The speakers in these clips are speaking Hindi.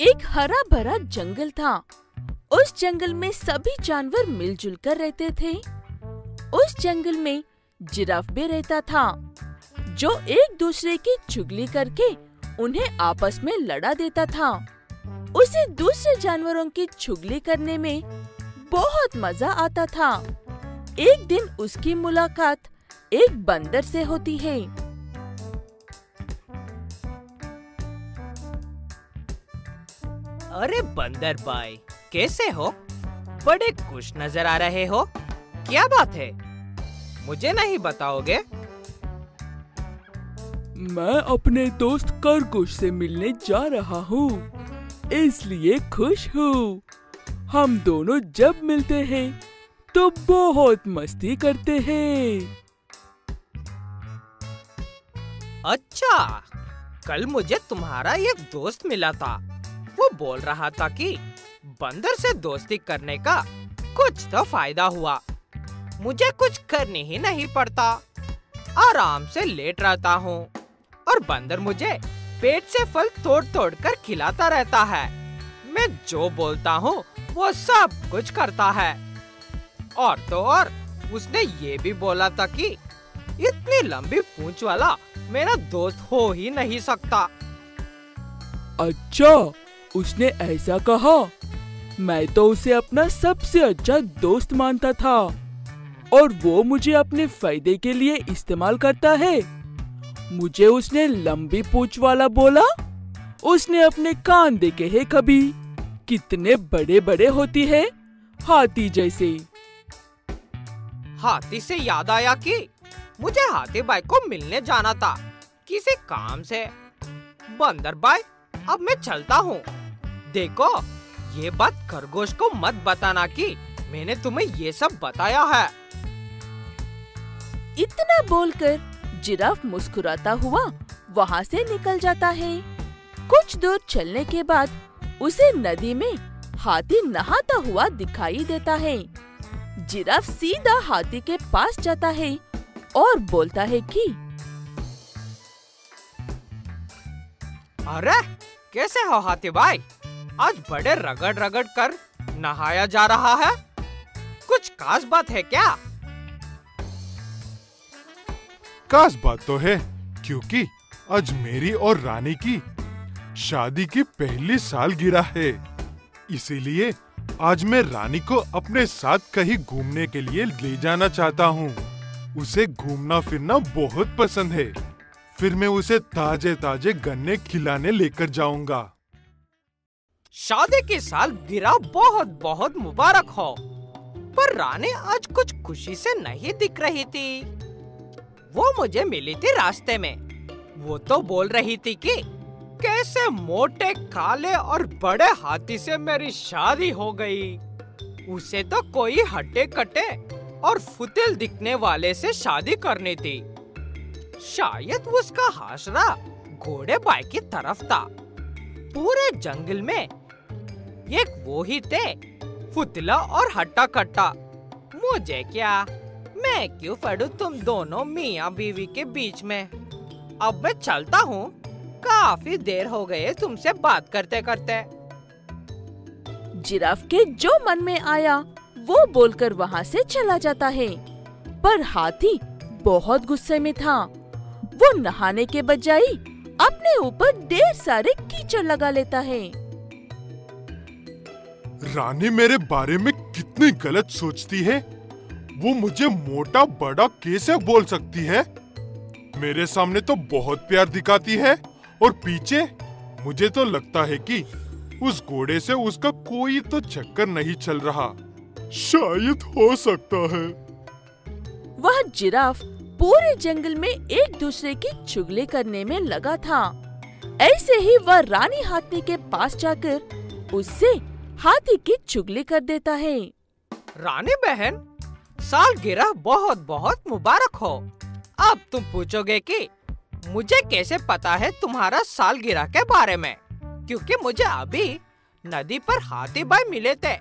एक हरा भरा जंगल था। उस जंगल में सभी जानवर मिलजुल कर रहते थे। उस जंगल में जिराफ भी रहता था, जो एक दूसरे की चुगली करके उन्हें आपस में लड़ा देता था। उसे दूसरे जानवरों की चुगली करने में बहुत मज़ा आता था। एक दिन उसकी मुलाकात एक बंदर से होती है। अरे बंदर भाई कैसे हो? बड़े खुश नज़र आ रहे हो? क्या बात है? मुझे नहीं बताओगे? मैं अपने दोस्त खरगोश से मिलने जा रहा हूँ इसलिए खुश हूँ। हम दोनों जब मिलते हैं तो बहुत मस्ती करते हैं। अच्छा कल मुझे तुम्हारा एक दोस्त मिला था। वो बोल रहा था कि बंदर से दोस्ती करने का कुछ तो फ़ायदा हुआ। मुझे कुछ करने ही नहीं पड़ता। आराम से लेट रहता हूँ और बंदर मुझे पेट से फल तोड़ तोड़ कर खिलाता रहता है। मैं जो बोलता हूँ, वो सब कुछ करता है। और तो और, उसने ये भी बोला था कि इतनी लंबी पूंछ वाला मेरा दोस्त हो ही नहीं सकता। अच्छा उसने ऐसा कहा। मैं तो उसे अपना सबसे अच्छा दोस्त मानता था। और वो मुझे अपने फ़ायदे के लिए इस्तेमाल करता है। मुझे उसने लंबी पूछ वाला बोला। उसने अपने कान देखे हैं कभी। कितने बड़े बड़े होती है हाथी जैसे। हाथी से याद आया कि मुझे हाथी भाई को मिलने जाना था। किसी काम से। बंदर भाई अब मैं चलता हूँ। देखो ये बात खरगोश को मत बताना कि मैंने तुम्हें ये सब बताया है। इतना बोलकर जिराफ मुस्कुराता हुआ वहाँ से निकल जाता है। कुछ दूर चलने के बाद उसे नदी में हाथी नहाता हुआ दिखाई देता है। जिराफ सीधा हाथी के पास जाता है और बोलता है कि अरे कैसे हो हाथी भाई? आज बड़े रगड़ रगड़ कर नहाया जा रहा है। कुछ खास बात है क्या? खास बात तो है, क्योंकि आज मेरी और रानी की शादी की पहली साल गिरा है। इसीलिए आज मैं रानी को अपने साथ कहीं घूमने के लिए ले जाना चाहता हूँ। उसे घूमना फिरना बहुत पसंद है। फिर मैं उसे ताजे ताजे गन्ने खिलाने लेकर जाऊँगा। शादी के साल गिरा बहुत बहुत मुबारक हो। पर रानी आज कुछ खुशी से नहीं दिख रही थी। वो मुझे मिली थी रास्ते में। वो तो बोल रही थी कि, कैसे मोटे, काले और बड़े हाथी से मेरी शादी हो गई। उसे तो कोई हटे कटे और फुतिल दिखने वाले से शादी करनी थी। शायद उसका हाशरा घोड़े बाई की तरफ़ था। पूरे जंगल में एक वो ही थे, फुतला और हट्टा कट्टा मुझे क्या? मैं क्यों पढ़ू तुम दोनों मियाँ बीवी के बीच में? अब मैं चलता हूँ। काफ़ी देर हो गए तुमसे बात करते करते जिराफ के जो मन में आया, वो बोलकर वहाँ से चला जाता है। पर हाथी बहुत गुस्से में था। वो नहाने के बजाय अपने ऊपर ढेर सारे कीचड़ लगा लेता है। रानी मेरे बारे में कितनी गलत सोचती है? वो मुझे मोटा बड़ा कैसे बोल सकती है? मेरे सामने तो बहुत प्यार दिखाती है, और पीछे मुझे तो लगता है कि उस घोड़े से उसका कोई तो चक्कर नहीं चल रहा। शायद हो सकता है। वह जिराफ पूरे जंगल में एक दूसरे की चुगली करने में लगा था। ऐसे ही वह रानी हाथी के पास जाकर उससे हाथी की चुगली कर देता है। रानी बहन, साल गिरा बहुत बहुत मुबारक हो। अब तुम पूछोगे कि मुझे कैसे पता है तुम्हारा साल गिरा के बारे में? क्योंकि मुझे अभी नदी पर हाथी भाई मिले थे।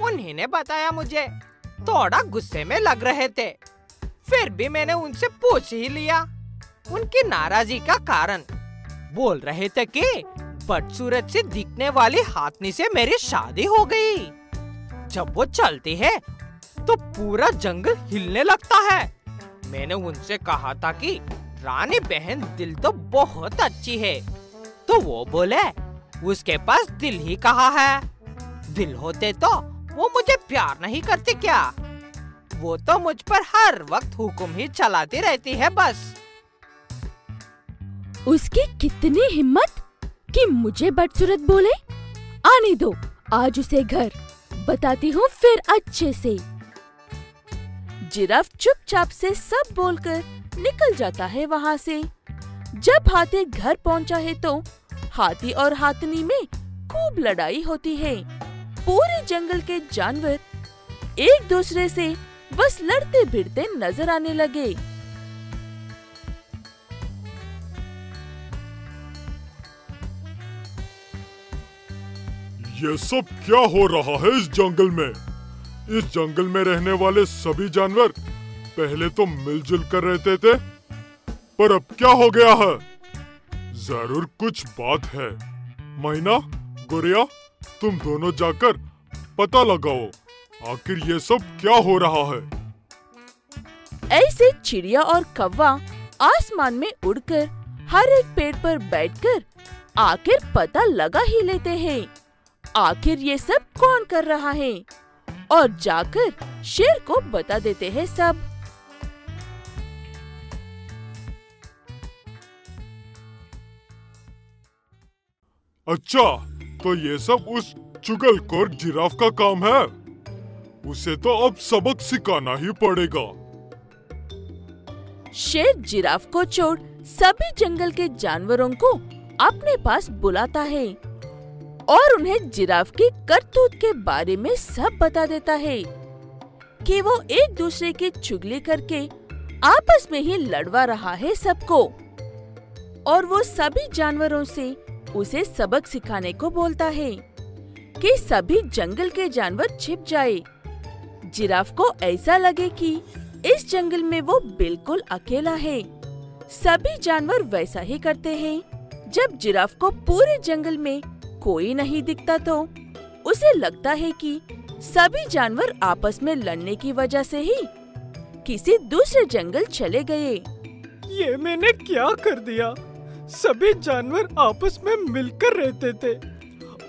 उन्हीं ने बताया मुझे। थोड़ा गुस्से में लग रहे थे। फिर भी मैंने उनसे पूछ ही लिया। उनकी नाराज़गी का कारण। बोल रहे थे कि बदसूरत से दिखने वाली हाथनी से मेरी शादी हो गई। जब वो चलती है तो पूरा जंगल हिलने लगता है। मैंने उनसे कहा था कि, रानी बहन, दिल तो बहुत अच्छी है। तो वो बोले, उसके पास दिल ही कहा है? दिल होते तो वो मुझे प्यार नहीं करती क्या? वो तो मुझ पर हर वक्त हुक्म ही चलाती रहती है बस। उसकी कितनी हिम्मत? कि मुझे बदसूरत बोले? आने दो, आज उसे घर। बताती हूँ फिर अच्छे से। जिराफ चुपचाप से सब बोलकर निकल जाता है वहाँ से। जब हाथी घर पहुँचा है तो हाथी और हाथनी में खूब लड़ाई होती है। पूरे जंगल के जानवर एक दूसरे से बस लड़ते भिड़ते नज़र आने लगे। ये सब क्या हो रहा है इस जंगल में? इस जंगल में रहने वाले सभी जानवर पहले तो मिलजुल कर रहते थे, पर अब क्या हो गया है? ज़रूर कुछ बात है। मैना, गुड़िया, तुम दोनों जाकर पता लगाओ, आखिर ये सब क्या हो रहा है? ऐसे चिड़िया और कौवा आसमान में उड़कर हर एक पेड़ पर बैठकर आखिर पता लगा ही लेते हैं। आखिर ये सब कौन कर रहा है? और जाकर शेर को बता देते हैं सब। अच्छा तो ये सब उस चुगलखोर जिराफ का काम है। उसे तो अब सबक सिखाना ही पड़ेगा। शेर जिराफ को छोड़ सभी जंगल के जानवरों को अपने पास बुलाता है। और उन्हें जिराफ की करतूत के बारे में सब बता देता है कि वो एक दूसरे की चुगली करके आपस में ही लड़वा रहा है सबको। और वो सभी जानवरों से उसे सबक सिखाने को बोलता है कि सभी जंगल के जानवर छिप जाए। जिराफ को ऐसा लगे कि इस जंगल में वो बिल्कुल अकेला है। सभी जानवर वैसा ही करते हैं। जब जिराफ को पूरे जंगल में कोई नहीं दिखता तो? उसे लगता है कि सभी जानवर आपस में लड़ने की वजह से ही किसी दूसरे जंगल चले गए। ये मैंने क्या कर दिया? सभी जानवर आपस में मिलकर रहते थे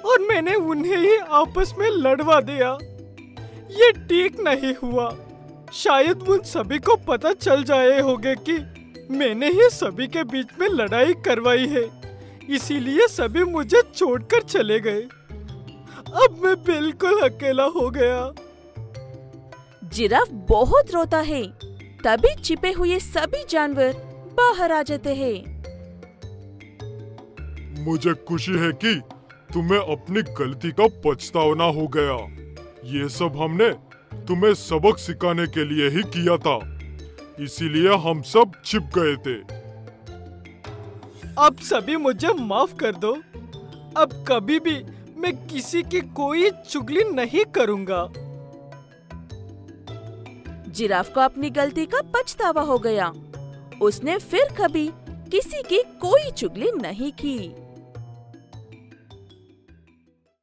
और मैंने उन्हें ही आपस में लड़वा दिया। ये ठीक नहीं हुआ। शायद उन सभी को पता चल जाए होगे कि मैंने ही सभी के बीच में लड़ाई करवाई है। इसीलिए सभी मुझे छोड़कर चले गए। अब मैं बिल्कुल अकेला हो गया। जिराफ बहुत रोता है। तभी छिपे हुए सभी जानवर बाहर आ जाते हैं। मुझे खुशी है कि तुम्हें अपनी गलती का पछतावना हो गया। ये सब हमने तुम्हें सबक सिखाने के लिए ही किया था। इसीलिए हम सब छिप गए थे। अब सभी मुझे माफ़ कर दो। अब कभी भी मैं किसी की कोई चुगली नहीं करूँगा। जिराफ को अपनी गलती का पछतावा हो गया। उसने फिर कभी किसी की कोई चुगली नहीं की।